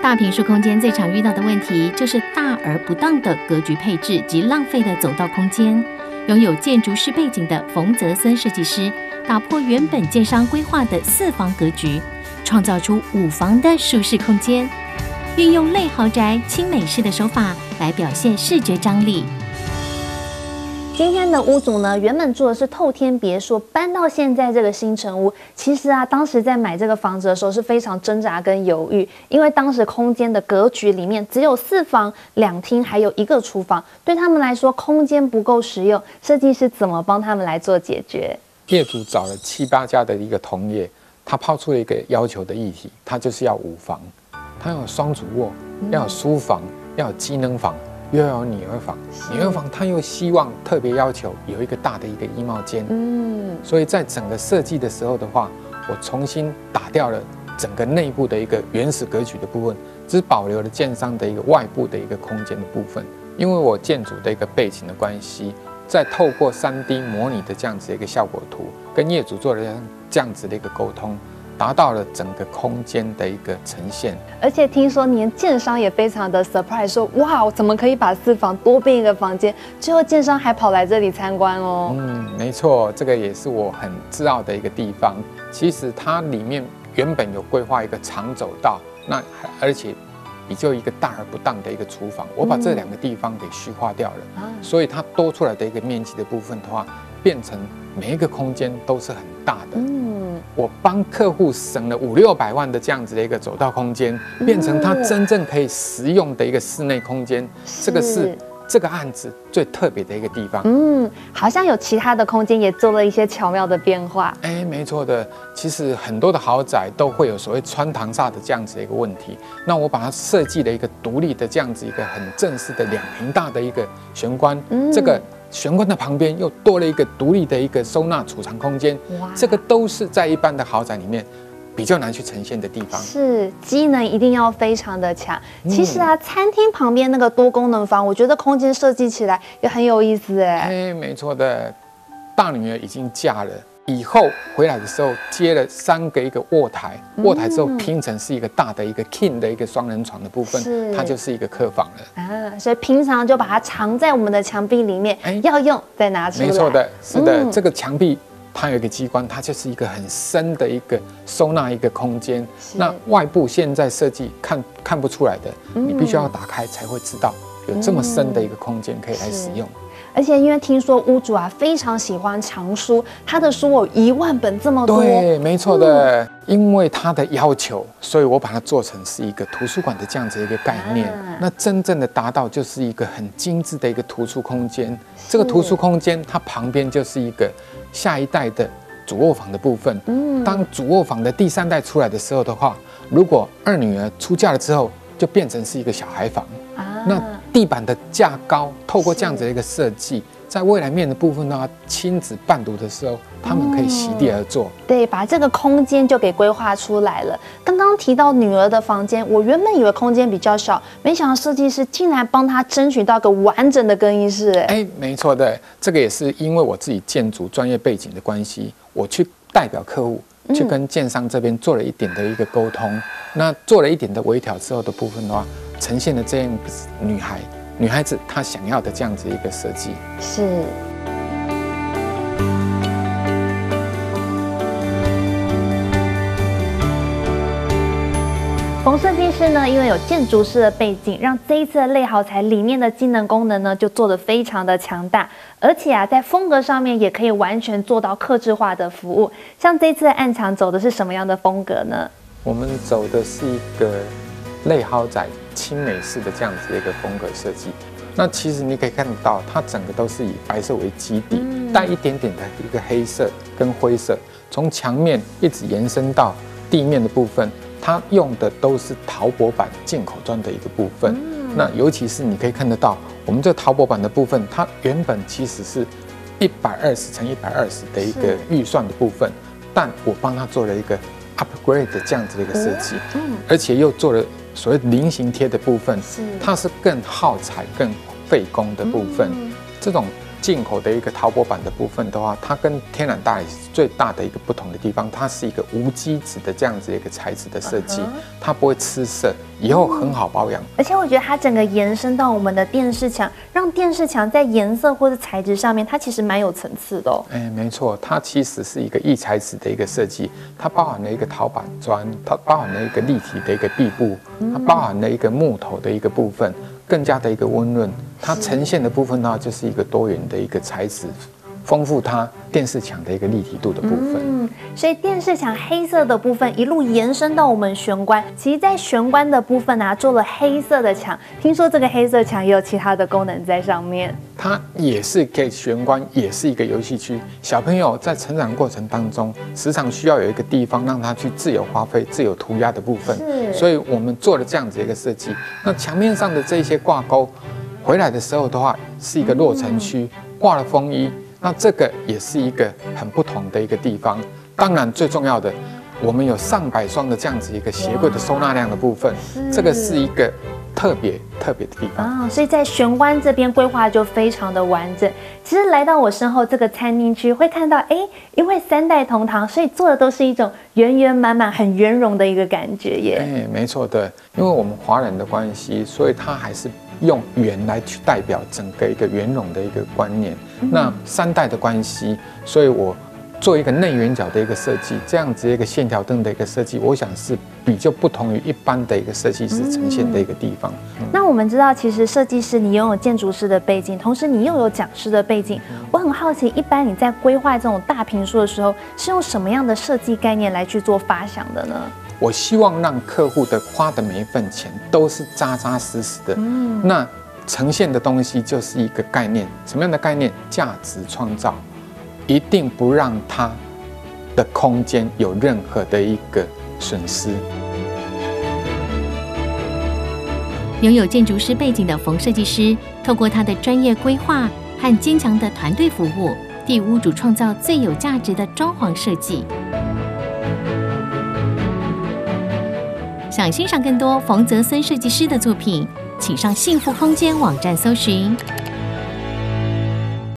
大平数空间最常遇到的问题就是大而不当的格局配置及浪费的走道空间。拥有建筑师背景的冯泽森设计师，打破原本建商规划的四房格局，创造出五房的舒适空间，运用类豪宅轻美式的手法来表现视觉张力。今天的屋主呢，原本住的是透天别墅，搬到现在这个新城屋。其实啊，当时在买这个房子的时候是非常挣扎跟犹豫，因为当时空间的格局里面只有四房两厅，还有一个厨房，对他们来说空间不够实用。设计师怎么帮他们来做解决？业主找了七八家的一个同业，他抛出了一个要求的议题，他就是要五房，他要有双主卧，要有书房，要有机能房。又要有女儿房，女儿房他又希望特别要求有一个大的一个衣帽间，嗯，所以在整个设计的时候的话，我重新打掉了整个内部的一个原始格局的部分，只保留了建商的一个外部的一个空间的部分。因为我建筑的一个背景的关系，再透过三 D 模拟的这样子一个效果图，跟业主做了这样子的一个沟通。达到了整个空间的一个呈现，而且听说连建商也非常的 surprise，说哇，怎么可以把四房多变一个房间？最后建商还跑来这里参观哦。嗯，没错，这个也是我很自傲的一个地方。其实它里面原本有规划一个长走道，那而且比较一个大而不当的一个厨房，我把这两个地方给虚化掉了，所以它多出来的一个面积的部分的话，变成每一个空间都是很大的。我帮客户省了五六百万的这样子的一个走道空间，变成他真正可以实用的一个室内空间。这个是这个案子最特别的一个地方。嗯，好像有其他的空间也做了一些巧妙的变化。哎，没错的。其实很多的豪宅都会有所谓穿堂煞的这样子的一个问题。那我把它设计了一个独立的这样子一个很正式的两平大的一个玄关。这个。玄关的旁边又多了一个独立的一个收纳储藏空间，哇，这个都是在一般的豪宅里面比较难去呈现的地方。是机能一定要非常的强。其实啊，餐厅旁边那个多功能房，我觉得空间设计起来也很有意思哎。哎，没错的，大女儿已经嫁了。以后回来的时候接了三个一个卧台，卧台之后拼成是一个大的一个 king 的一个双人床的部分，它就是一个客房了啊。所以平常就把它藏在我们的墙壁里面，哎，要用再拿出来。没错的，是的，这个墙壁它有一个机关，它就是一个很深的一个收纳一个空间。那外部现在设计看看不出来的，你必须要打开才会知道有这么深的一个空间可以来使用。而且因为听说屋主啊非常喜欢藏书，他的书有一万本这么多。对，没错的。因为他的要求，所以我把它做成是一个图书馆的这样子一个概念。那真正的达到就是一个很精致的一个图书空间。这个图书空间它旁边就是一个下一代的主卧房的部分。嗯。当主卧房的第三代出来的时候的话，如果二女儿出嫁了之后，就变成是一个小孩房。啊。那。地板的架高，透过这样子的一个设计，在未来面的部分呢，亲子伴读的时候，他们可以席地而坐。对，把这个空间就给规划出来了。刚刚提到女儿的房间，我原本以为空间比较小，没想到设计师竟然帮她争取到个完整的更衣室。哎，没错的，这个也是因为我自己建筑专业背景的关系，我去代表客户去跟建商这边做了一点的一个沟通，那做了一点的微调之后的部分的话。呈现了这样女孩，女孩子她想要的这样子一个设计是。冯设计师呢，因为有建筑师的背景，让这一次的类豪宅里面的机能功能呢，就做得非常的强大，而且啊，在风格上面也可以完全做到克制化的服务。像这次的暗墙走的是什么样的风格呢？我们走的是一个类豪宅。轻美式的这样子的一个风格设计，那其实你可以看得到，它整个都是以白色为基底，带一点点的一个黑色跟灰色，从墙面一直延伸到地面的部分，它用的都是陶博板进口砖的一个部分。那尤其是你可以看得到，我们这陶博板的部分，它原本其实是一百二十乘一百二十的一个预算的部分，但我帮它做了一个 upgrade 这样子的一个设计，而且又做了。所谓菱形贴的部分，是。它是更耗材、更费工的部分。这种进口的一个陶玻板的部分的话，它跟天然大理石最大的一个不同的地方，它是一个无机质的这样子一个材质的设计，它不会吃色，以后很好保养。而且我觉得它整个延伸到我们的电视墙，让电视墙在颜色或者材质上面，它其实蛮有层次的哦。哎，没错，它其实是一个异材质的一个设计，它包含了一个陶板砖，它包含了一个立体的一个壁布，它包含了一个木头的一个部分。更加的一个温润，它呈现的部分呢，就是一个多元的一个材质，丰富它电视墙的一个立体度的部分。嗯，所以电视墙黑色的部分一路延伸到我们玄关，其实，在玄关的部分啊，做了黑色的墙。听说这个黑色墙也有其他的功能在上面。它也是给玄关，也是一个游戏区。小朋友在成长过程当中，时常需要有一个地方让他去自由发挥、自由涂鸦的部分。所以我们做了这样子一个设计。那墙面上的这些挂钩，回来的时候的话，是一个落尘区，挂了风衣。那这个也是一个很不同的一个地方。当然，最重要的，我们有上百双的这样子一个鞋柜的收纳量的部分，这个是一个。特别特别的地方啊，所以在玄关这边规划就非常的完整。其实来到我身后这个餐厅区，会看到，哎，因为三代同堂，所以做的都是一种圆圆满满、很圆融的一个感觉耶。哎，没错对，因为我们华人的关系，所以它还是用圆来去代表整个一个圆融的一个观念。那三代的关系，所以我。做一个内圆角的一个设计，这样子一个线条灯的一个设计，我想是比较不同于一般的一个设计师呈现的一个地方。那我们知道，其实设计师你拥有建筑师的背景，同时你又有讲师的背景。我很好奇，一般你在规划这种大平数的时候，是用什么样的设计概念来去做发想的呢？我希望让客户的花的每一份钱都是扎扎实实的。嗯，那呈现的东西就是一个概念，什么样的概念？价值创造。一定不让它的空间有任何的一个损失。拥有建筑师背景的冯设计师，透过他的专业规划和坚强的团队服务，替屋主创造最有价值的装潢设计。想欣赏更多冯泽森设计师的作品，请上幸福空间网站搜寻。